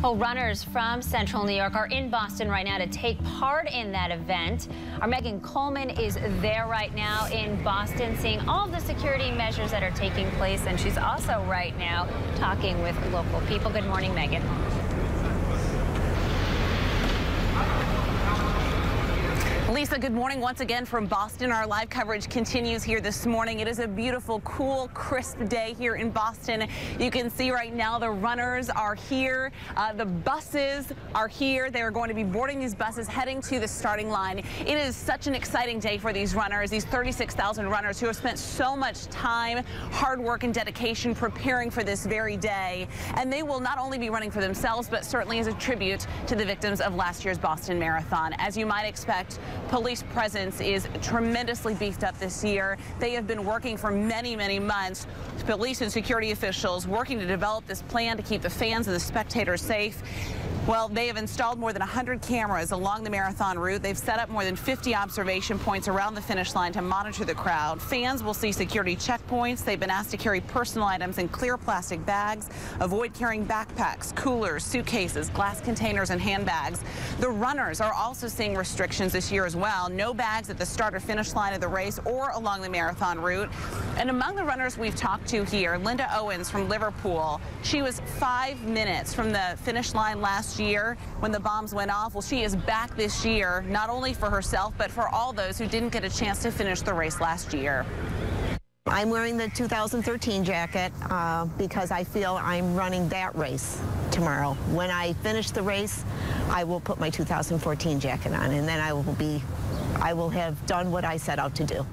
Well, runners from Central New York are in Boston right now to take part in that event. Our Megan Coleman is there right now in Boston, seeing all the security measures that are taking place, and she's also right now talking with local people. Good morning, Megan. Lisa, good morning once again from Boston. Our live coverage continues here this morning. It is a beautiful, cool, crisp day here in Boston. You can see right now the runners are here. Uh, the buses are here. They are going to be boarding these buses heading to the starting line. It is such an exciting day for these runners, these 36,000 runners who have spent so much time, hard work, and dedication preparing for this very day. And they will not only be running for themselves, but certainly as a tribute to the victims of last year's Boston Marathon. As you might expect, Police presence is tremendously beefed up this year. They have been working for many, many months. Police and security officials working to develop this plan to keep the fans and the spectators safe. Well, they have installed more than 100 cameras along the marathon route. They've set up more than 50 observation points around the finish line to monitor the crowd. Fans will see security checkpoints. They've been asked to carry personal items in clear plastic bags, avoid carrying backpacks, coolers, suitcases, glass containers, and handbags. The runners are also seeing restrictions this year as well. No bags at the start or finish line of the race or along the marathon route. And among the runners we've talked to here, Linda Owens from Liverpool. She was five minutes from the finish line last year when the bombs went off. Well, she is back this year, not only for herself, but for all those who didn't get a chance to finish the race last year. I'm wearing the 2013 jacket uh, because I feel I'm running that race tomorrow. When I finish the race, I will put my 2014 jacket on, and then I will be, I will have done what I set out to do.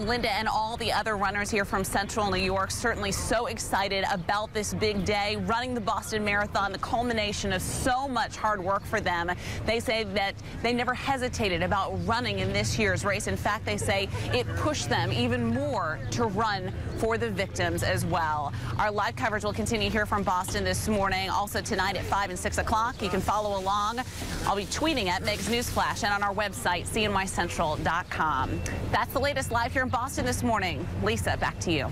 And Linda and all the other runners here from Central New York certainly so excited about this big day, running the Boston Marathon, the culmination of so much hard work for them. They say that they never hesitated about running in this year's race. In fact, they say it pushed them even more to run for the victims as well. Our live coverage will continue here from Boston this morning. Also tonight at 5 and 6 o'clock, you can follow along. I'll be tweeting at Meg's Newsflash and on our website, cnycentral.com. That's the latest live here Boston this morning. Lisa, back to you.